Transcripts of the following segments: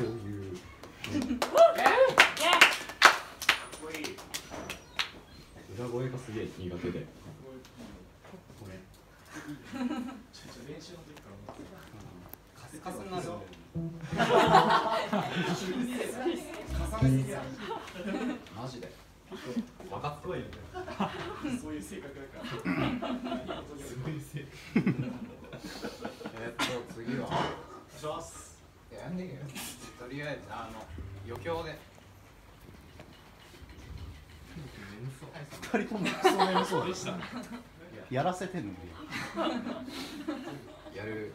そういう。裏声がすげえ苦手で。これ。練習の時から思ってた。カスカスになる。マジで。分かっい。そういう性格だから。そういう性格。えっと次は。します。やんねえけど とりあえずあの余興で。二人ともクソ眠そうでした。やらせてんのやる。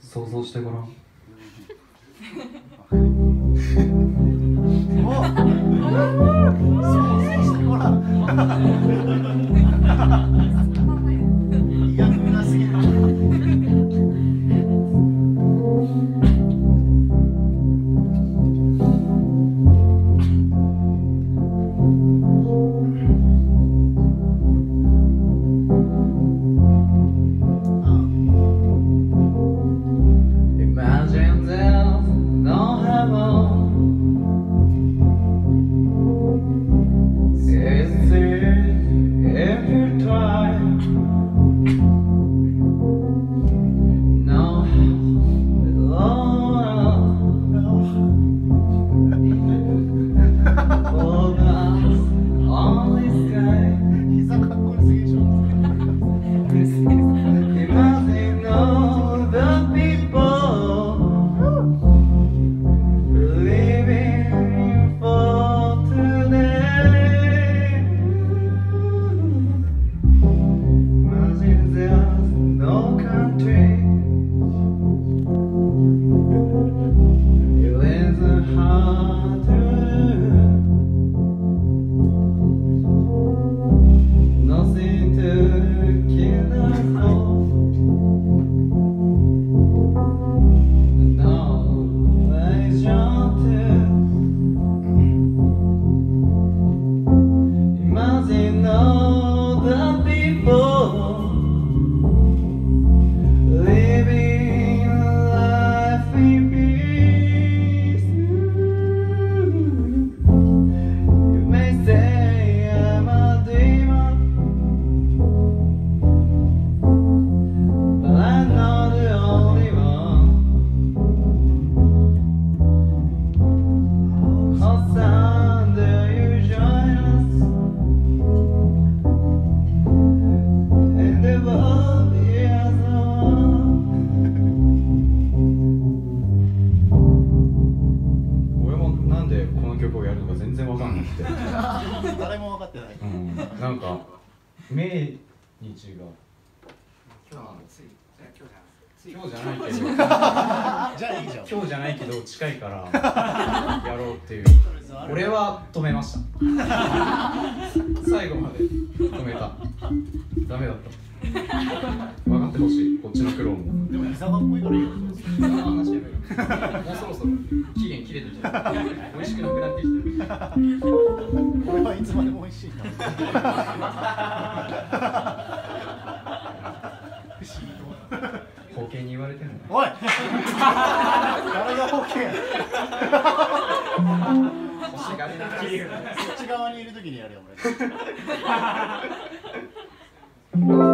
想像してごらん。想像してごらん。ハハハハ!今日はつい今日じゃない今日じゃないけどじゃあいいじゃん今日じゃないけど近いからやろうっていう。俺は止めました。最後まで止めた。ダメだった。分かってほしい。こっちの苦労も。でも居酒屋っぽいからいいよ話やめようもうそろそろ期限切れてきた美味しくなくなってきてる。これはいつまでも美味しいんだ保険に言われてんのおい。誰が保険や。欲しがりな。そっち側にいるときにやるよ俺「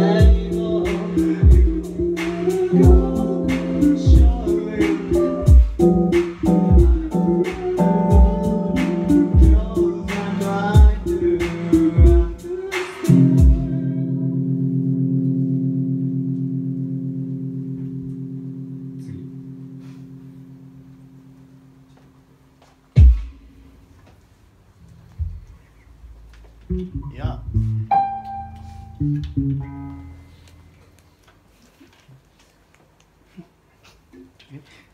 Amen. Okay.